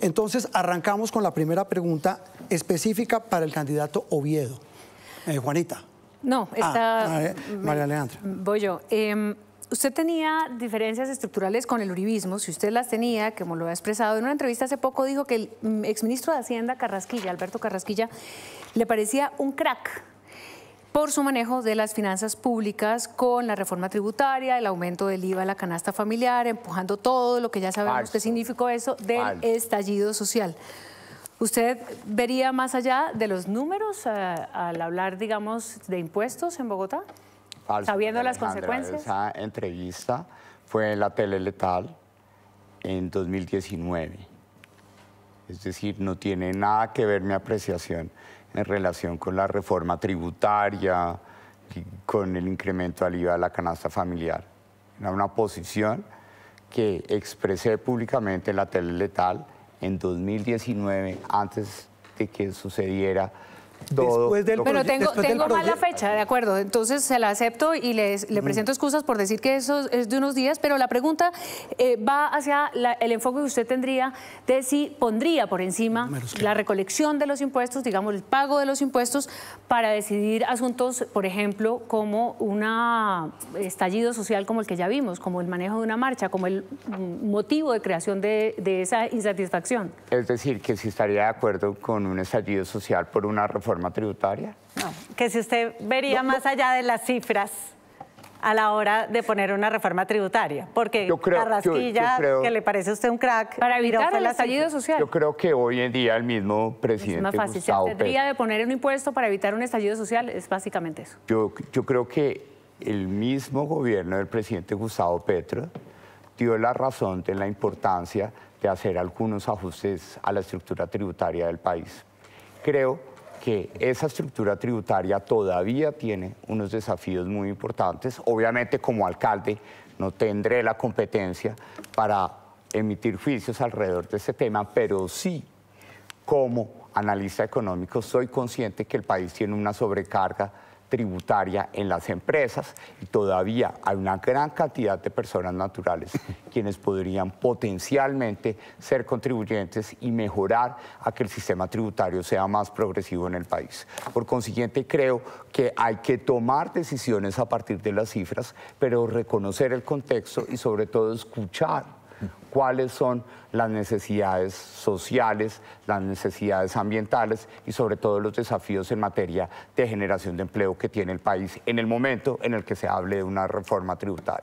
Entonces, arrancamos con la primera pregunta específica para el candidato Oviedo. Eh, Juanita. No, Ah, está... eh, María Alejandra. Voy yo. Em, usted tenía diferencias estructurales con el uribismo, si usted las tenía, como lo ha expresado en una entrevista hace poco, dijo que el mm, exministro de Hacienda, Carrasquilla, Alberto Carrasquilla, le parecía un crack por su manejo de las finanzas públicas con la reforma tributaria, el aumento del IVA a la canasta familiar, empujando todo lo que ya sabemos Falso. que significó eso del Falso. estallido social. ¿Usted vería más allá de los números eh, al hablar, digamos, de impuestos en Bogotá? Falso, Sabiendo las consecuencias. Esa entrevista fue en la tele letal en 2019. Es decir, no tiene nada que ver mi apreciación en relación con la reforma tributaria, con el incremento al IVA de la canasta familiar. Era una posición que expresé públicamente en la tele letal en 2019, antes de que sucediera Después del Pero tengo, después del tengo mala fecha, de acuerdo. Entonces se la acepto y les- le presento excusas por decir que eso es de unos días, pero la pregunta eh, va hacia la- el enfoque que usted tendría de si pondría por encima la recolección de los impuestos, digamos, el pago de los impuestos, para decidir asuntos, por ejemplo, como un estallido social como el que ya vimos, como el manejo de una marcha, como el mm, motivo de creación de, de esa insatisfacción. Es decir, que si estaría de acuerdo con un estallido social por una reforma tributaria. No, que si usted vería más allá de las cifras a la hora de poner una reforma tributaria, porque Yo creo- yo- Carrasquilla, yo creo- que le parece a usted un crack, Para evitar el estallido cifras. social. Yo creo que hoy en día el mismo Es presidente más fácil, se Gustavo tendría Petro, de poner un impuesto para evitar un estallido social, es básicamente eso. yo, yo creo que el mismo gobierno del presidente Gustavo Petro dio la razón de la importancia de hacer algunos ajustes a la estructura tributaria del país. Creo que esa estructura tributaria todavía tiene unos desafíos muy importantes. Obviamente como alcalde no tendré la competencia para emitir juicios alrededor de ese tema, pero sí como analista económico soy consciente que el país tiene una sobrecarga tributaria en las empresas y todavía hay una gran cantidad de personas naturales quienes podrían potencialmente ser contribuyentes y mejorar a que el sistema tributario sea más progresivo en el país. Por consiguiente, creo que hay que tomar decisiones a partir de las cifras, pero reconocer el contexto y sobre todo escuchar cuáles son las necesidades sociales, las necesidades ambientales y sobre todo los desafíos en materia de generación de empleo que tiene el país en el momento en el que se hable de una reforma tributaria.